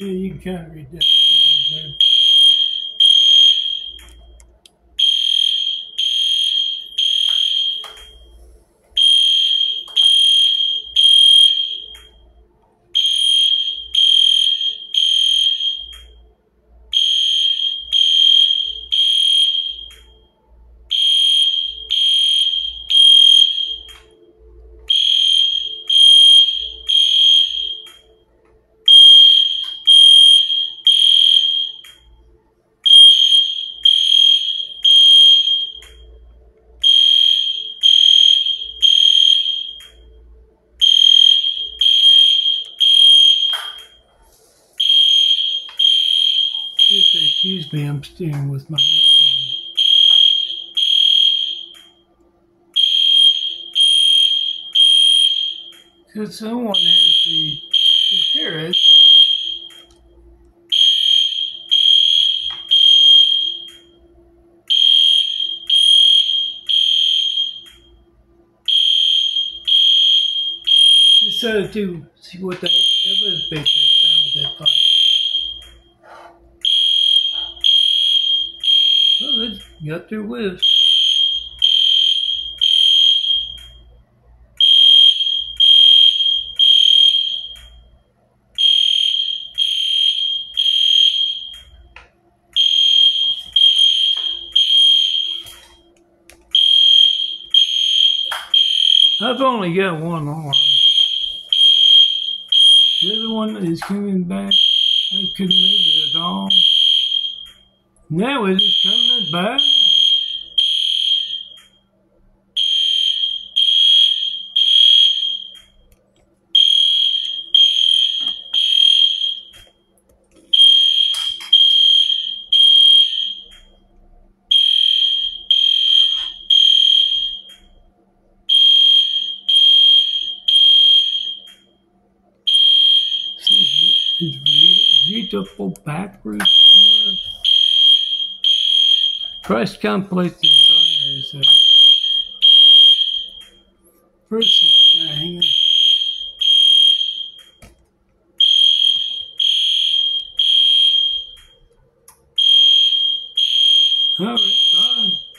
Yeah, you can read that. Accuse me, I'm steering with my. Because someone has the, the. Decided to see what the evidence base found with that. Got their whiz. I've only got one arm. The other one is coming back. I couldn't move it at all. Now it is coming back. Is readable backwards. Christ complex desire is first thing. Uh, All right.